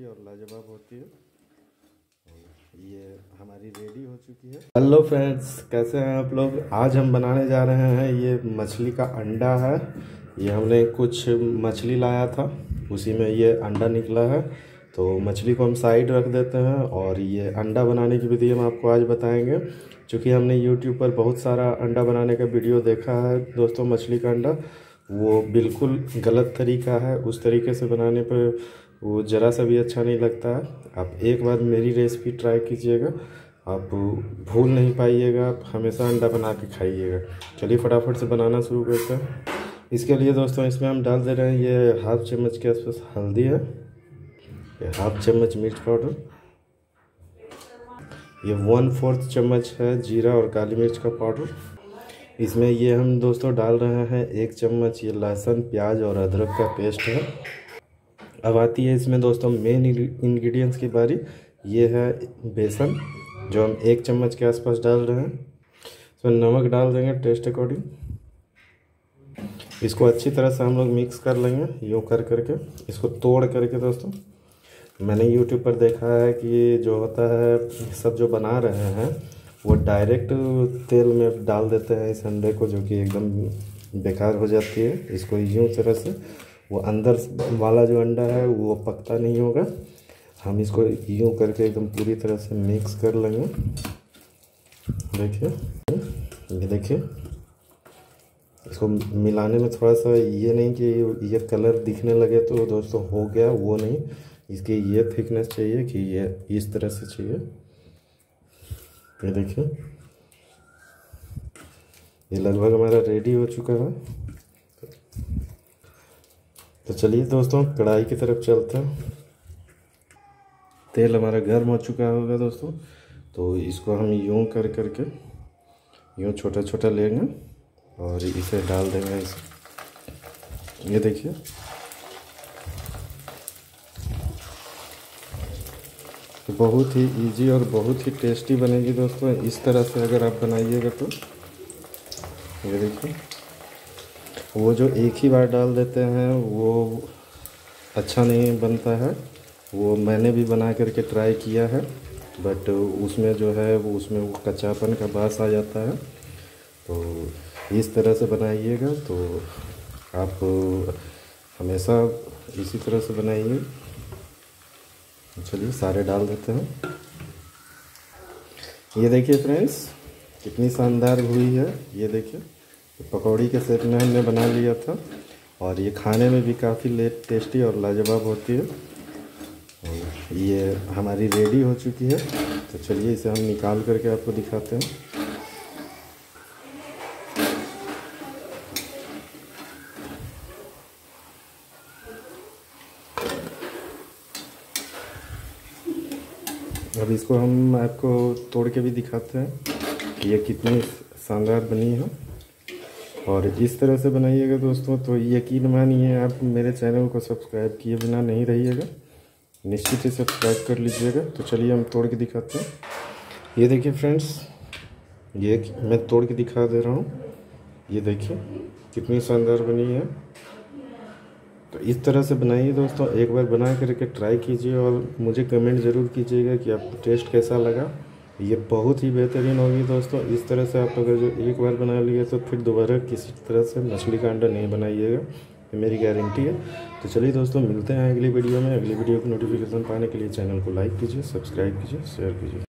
Tasty और लाजवाब होती है। ये हमारी रेडी हो चुकी है। हेलो फ्रेंड्स, कैसे हैं आप लोग? आज हम बनाने जा रहे हैं ये मछली का अंडा है। ये हमने कुछ मछली लाया था, उसी में ये अंडा निकला है। तो मछली को हम साइड रख देते हैं और ये अंडा बनाने की विधि हम आपको आज बताएँगे। क्योंकि हमने यूट्यूब पर बहुत सारा अंडा बनाने का वीडियो देखा है, दोस्तों, मछली का अंडा, वो बिल्कुल गलत तरीका है। उस तरीके से बनाने पर वो ज़रा सा भी अच्छा नहीं लगता। है आप एक बार मेरी रेसिपी ट्राई कीजिएगा। आप भूल नहीं पाइएगा। आप हमेशा अंडा बना के खाइएगा। चलिए फटाफट से बनाना शुरू करते हैं। इसके लिए दोस्तों, इसमें हम डाल दे रहे हैं ये हाफ़ चम्मच के आसपास हल्दी है। ये हाफ़ चम्मच मिर्च पाउडर। ये वन फोर्थ चम्मच है जीरा और काली मिर्च का पाउडर। इसमें ये हम दोस्तों डाल रहे हैं एक चम्मच ये लहसुन, प्याज और अदरक का पेस्ट है। अब आती है इसमें दोस्तों मेन इंग्रेडिएंट्स की बारी। ये है बेसन, जो हम एक चम्मच के आसपास डाल रहे हैं। इसमें नमक डाल देंगे टेस्ट अकॉर्डिंग इसको अच्छी तरह से हम लोग मिक्स कर लेंगे, यूँ कर करके। इसको तोड़ करके दोस्तों, मैंने यूट्यूब पर देखा है कि जो होता है सब जो बना रहे हैं, वो डायरेक्ट तेल में डाल देते हैं इस अंडे को, जो कि एकदम बेकार हो जाती है। इसको यूँ तरह से वो अंदर वाला जो अंडा है, वो पकता नहीं होगा। हम इसको यूँ करके एकदम पूरी तरह से मिक्स कर लेंगे। देखिए, ये देखिए। इसको मिलाने में थोड़ा सा ये नहीं कि ये कलर दिखने लगे तो दोस्तों हो गया, वो नहीं। इसकी ये थिकनेस चाहिए कि ये इस तरह से चाहिए। ये देखिए। ये लगभग हमारा रेडी हो चुका है। तो चलिए दोस्तों, कढ़ाई की तरफ़ चलते हैं। तेल हमारा गर्म हो चुका होगा दोस्तों तो इसको हम यूँ कर करके, यूँ छोटा छोटा लेंगे और इसे डाल देंगे इस ये देखिए। तो बहुत ही इजी और बहुत ही टेस्टी बनेगी दोस्तों, इस तरह से अगर आप बनाइएगा तो। ये देखिए। वो जो एक ही बार डाल देते हैं, वो अच्छा नहीं बनता है। वो मैंने भी बना करके ट्राई किया है बट उसमें जो है, वो उसमें वो कच्चापन का बास आ जाता है। तो इस तरह से बनाइएगा तो आप हमेशा इसी तरह से बनाइए। चलिए, सारे डाल देते हैं। ये देखिए फ्रेंड्स कितनी शानदार हुई है, ये देखिए। पकौड़ी के सेट में हमने बना लिया था और ये खाने में भी काफ़ी लेट टेस्टी और लाजवाब होती है। ये हमारी रेडी हो चुकी है। तो चलिए इसे हम निकाल करके आपको दिखाते हैं। अब इसको हम आपको तोड़ के भी दिखाते हैं कि ये कितनी शानदार बनी है। और इस तरह से बनाइएगा दोस्तों तो यकीन मानिए आप मेरे चैनल को सब्सक्राइब किए बिना नहीं रहिएगा। निश्चित ही सब्सक्राइब कर लीजिएगा। तो चलिए हम तोड़ के दिखाते हैं। ये देखिए फ्रेंड्स, ये मैं तोड़ के दिखा दे रहा हूँ। ये देखिए, कितनी शानदार बनी है। तो इस तरह से बनाइए दोस्तों। एक बार बना करके ट्राई कीजिए और मुझे कमेंट ज़रूर कीजिएगा कि आपको टेस्ट कैसा लगा। ये बहुत ही बेहतरीन होगी दोस्तों। इस तरह से आप अगर जो एक बार बना लिए तो फिर दोबारा किसी तरह से मछली का अंडा नहीं बनाइएगा। ये मेरी गारंटी है। तो चलिए दोस्तों, मिलते हैं अगली वीडियो में। अगली वीडियो की नोटिफिकेशन पाने के लिए चैनल को लाइक कीजिए सब्सक्राइब कीजिए शेयर कीजिए।